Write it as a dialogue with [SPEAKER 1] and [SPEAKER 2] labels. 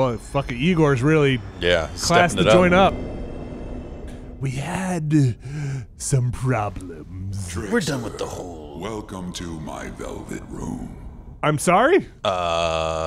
[SPEAKER 1] Oh, fucking Igor's really
[SPEAKER 2] Yeah,
[SPEAKER 1] class
[SPEAKER 2] to
[SPEAKER 1] join up. We had some problems.
[SPEAKER 2] We're done with the whole.
[SPEAKER 3] Welcome to my velvet room.
[SPEAKER 1] I'm sorry?
[SPEAKER 2] Uh.